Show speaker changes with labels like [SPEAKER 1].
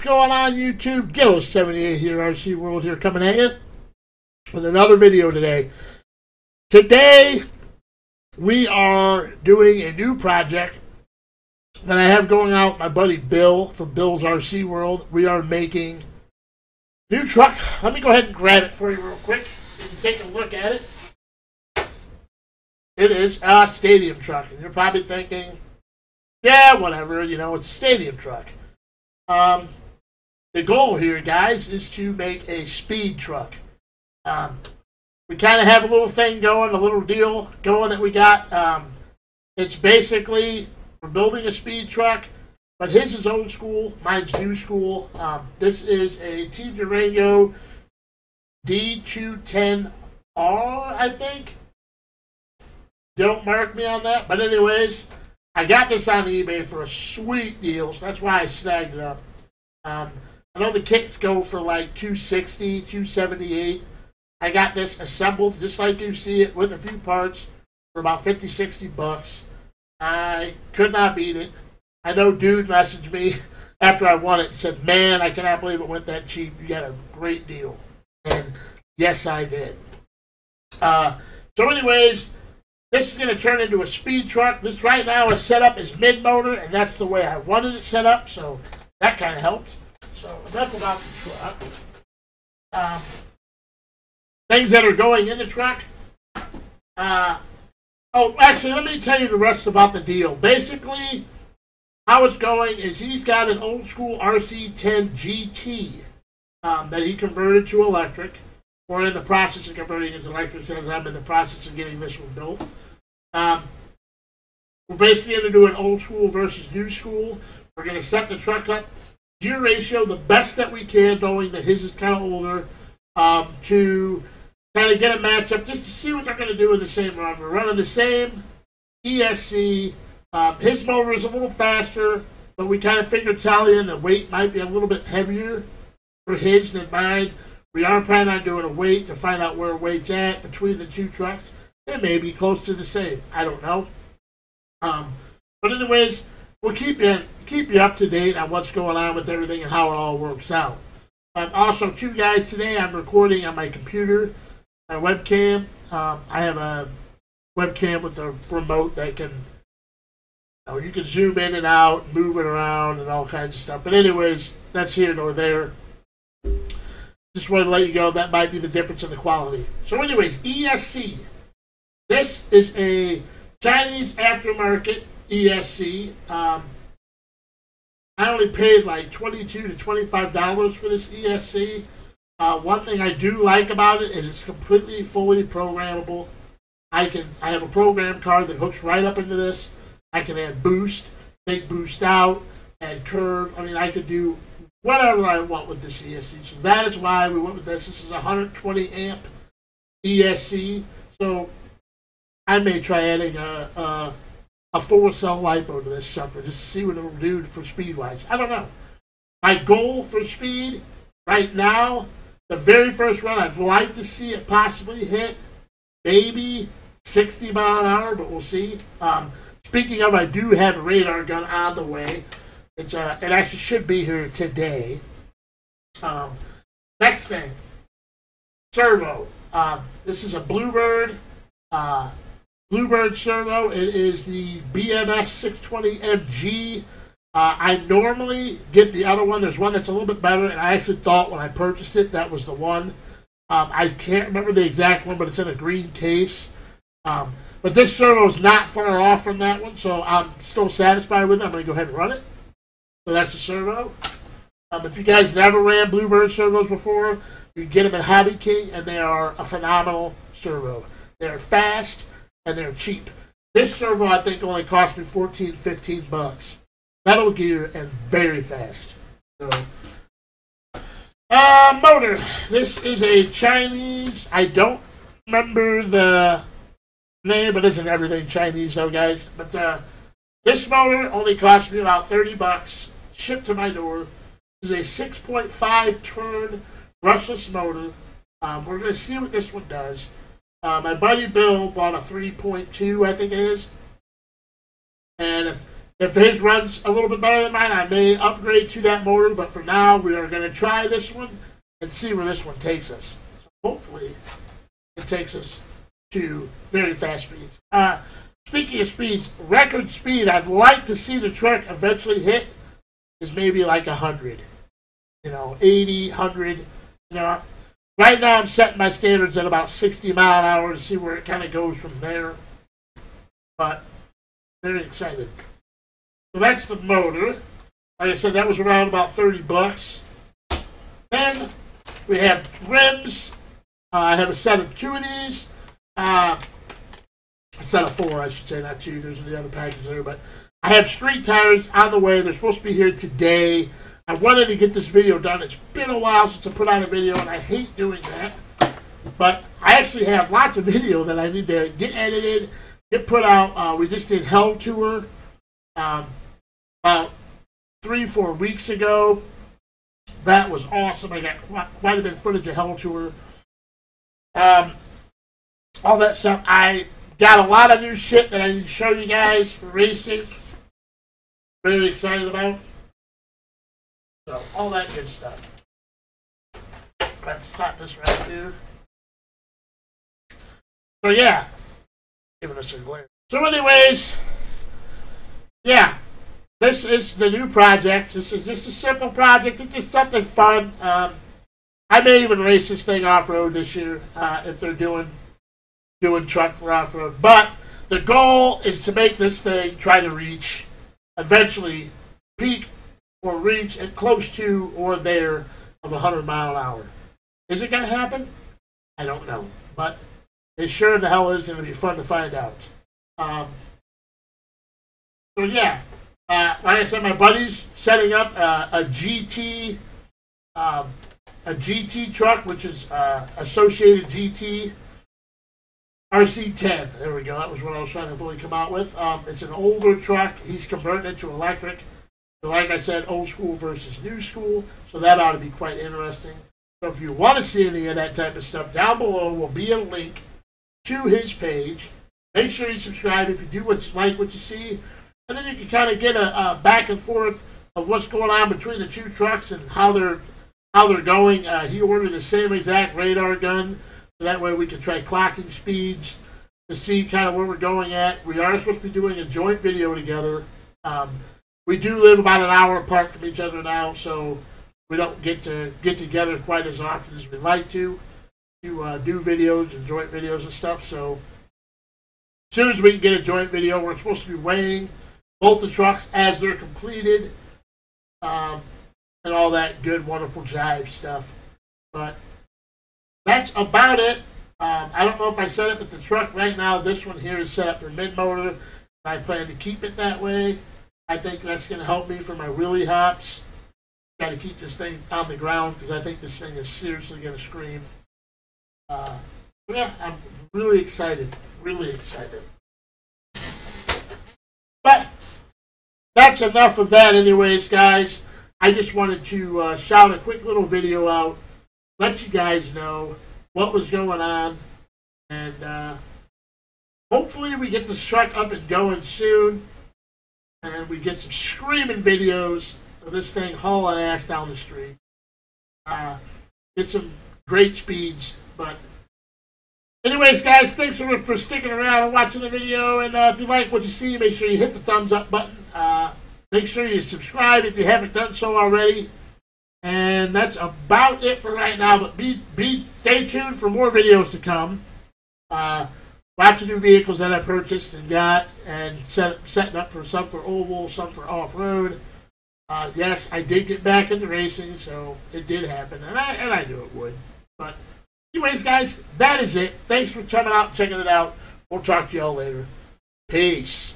[SPEAKER 1] going on YouTube? Guillows78 here, RC World here, coming at you with another video today. Today, we are doing a new project that I have going out. My buddy Bill from Bill's RC World. We are making new truck. Let me go ahead and grab it for you real quick. You can take a look at it. It is a stadium truck, and you're probably thinking, yeah, whatever, you know, it's a stadium truck. Um, the goal here, guys, is to make a speed truck. Um, we kind of have a little thing going, a little deal going that we got. Um, it's basically we're building a speed truck, but his is old school, mine's new school. Um, this is a Team Durango D210R, I think. Don't mark me on that, but anyways. I got this on eBay for a sweet deal, so that's why I snagged it up. Um, I know the kits go for like 260, 278. I got this assembled just like you see it with a few parts for about 50, 60 bucks. I could not beat it. I know dude messaged me after I won it and said, Man, I cannot believe it went that cheap. You got a great deal. And yes, I did. Uh, so, anyways, this is going to turn into a speed truck. This right now is set up as mid motor, and that's the way I wanted it set up, so that kind of helped. So enough about the truck. Um, things that are going in the truck. Uh, oh, actually, let me tell you the rest about the deal. Basically, how it's going is he's got an old school RC10 GT um, that he converted to electric. We're in the process of converting it to electric, as I'm in the process of getting this one built. Um, we're basically going to do an old school versus new school. We're going to set the truck up gear ratio the best that we can, knowing that his is kind of older, um, to kind of get it matched up just to see what they're going to do with the same run. We're running the same ESC. Um, his motor is a little faster, but we kind of figured Italian the weight might be a little bit heavier for his than mine. We are planning on doing a weight to find out where weight's at between the two trucks. It may be close to the same. I don't know. Um, but anyways, we'll keep you keep you up to date on what's going on with everything and how it all works out. Um, also, two guys today. I'm recording on my computer, my webcam. Um, I have a webcam with a remote that can you, know, you can zoom in and out, move it around, and all kinds of stuff. But anyways, that's here nor there. Just want to let you know that might be the difference in the quality. So, anyways, ESC. This is a Chinese aftermarket ESC. Um, I only paid like twenty-two to twenty-five dollars for this ESC. Uh, one thing I do like about it is it's completely fully programmable. I can I have a program card that hooks right up into this. I can add boost, take boost out, add curve. I mean, I could do whatever I want with this ESC. So that is why we went with this. This is a 120 amp ESC. So I may try adding a, a, a four cell lipo to this sucker just to see what it'll do for speed wise. I don't know. My goal for speed right now, the very first run, I'd like to see it possibly hit maybe 60 mile an hour, but we'll see. Um, speaking of, I do have a radar gun on the way. It's uh, it actually should be here today. Um, next thing, servo. Um, this is a Bluebird. Uh, Bluebird servo. It is the BMS 620MG. Uh, I normally get the other one. There's one that's a little bit better, and I actually thought when I purchased it that was the one. Um, I can't remember the exact one, but it's in a green case. Um, but this servo is not far off from that one, so I'm still satisfied with it. I'm going to go ahead and run it. So that's the servo. Um, if you guys never ran Bluebird servos before, you can get them at Hobby King, and they are a phenomenal servo. They're fast and they're cheap. This servo I think only cost me 14, 15 bucks. Metal gear and very fast. So, uh, motor. This is a Chinese. I don't remember the name, but isn't everything Chinese though, guys? But uh, this motor only cost me about 30 bucks. Shipped to my door. This is a 6.5 turn brushless motor. Um, we're going to see what this one does. Uh, my buddy Bill bought a 3.2, I think it is. And if, if his runs a little bit better than mine, I may upgrade to that motor. But for now, we are going to try this one and see where this one takes us. So hopefully, it takes us to very fast speeds. Uh, speaking of speeds, record speed I'd like to see the truck eventually hit is maybe like 100. You know, 80, 100. You know, right now I'm setting my standards at about 60 mile an hour to see where it kind of goes from there. But very excited. So that's the motor. Like I said, that was around about 30 bucks. Then we have rims. Uh, I have a set of two of these. Uh, a set of four, I should say, not two. There's the other package there. But I have street tires on the way. They're supposed to be here today. I wanted to get this video done. It's been a while since I put out a video, and I hate doing that. But I actually have lots of video that I need to get edited, get put out. Uh, we just did Hell Tour um, about three, four weeks ago. That was awesome. I got quite a bit of footage of Hell Tour. Um, all that stuff. I got a lot of new shit that I need to show you guys for racing. Really excited about. So, all that good stuff. Let's stop this right here. So, yeah. Giving us a glare. So, anyways, yeah. This is the new project. This is just a simple project. It's just something fun. Um, I may even race this thing off road this year uh, if they're doing doing truck for off road. But the goal is to make this thing try to reach eventually peak or reach at close to or there of 100 mile an hour. Is it going to happen? I don't know. But it sure the hell is going to be fun to find out. Um, so, yeah. Uh, like I said, my buddy's setting up uh, a GT, um, a GT truck, which is uh, Associated GT RC10. There we go. That was what I was trying to fully come out with. Um, it's an older truck. He's converting it to electric. Like I said, old school versus new school. So that ought to be quite interesting. So if you want to see any of that type of stuff, down below will be a link to his page. Make sure you subscribe if you do what you like what you see, and then you can kind of get a, a back and forth of what's going on between the two trucks and how they're how they're going. Uh, he ordered the same exact radar gun, so that way we can try clocking speeds to see kind of where we're going at. We are supposed to be doing a joint video together. Um, we do live about an hour apart from each other now, so we don't get to get together quite as often as we'd like to to uh, do videos and joint videos and stuff. So as soon as we can get a joint video, we're supposed to be weighing both the trucks as they're completed um, and all that good, wonderful jive stuff. But that's about it. Um, I don't know if I said it, but the truck right now, this one here is set up for mid motor. I plan to keep it that way. I think that's going to help me for my wheelie hops. Got to keep this thing on the ground because I think this thing is seriously going to scream. Uh, yeah, I'm really excited. Really excited. But that's enough of that, anyways, guys. I just wanted to uh, shout a quick little video out, let you guys know what was going on, and uh, hopefully we get this truck up and going soon and we get some screaming videos of this thing hauling ass down the street. Uh, get some great speeds, but anyways, guys, thanks so much for sticking around and watching the video. And uh, if you like what you see, make sure you hit the thumbs up button. Uh, make sure you subscribe if you haven't done so already. And that's about it for right now. But be be stay tuned for more videos to come. Lots of new vehicles that I purchased and got, and set, setting up for some for oval, some for off road. Uh, yes, I did get back into racing, so it did happen, and I and I knew it would. But anyways, guys, that is it. Thanks for coming out checking it out. We'll talk to y'all later. Peace.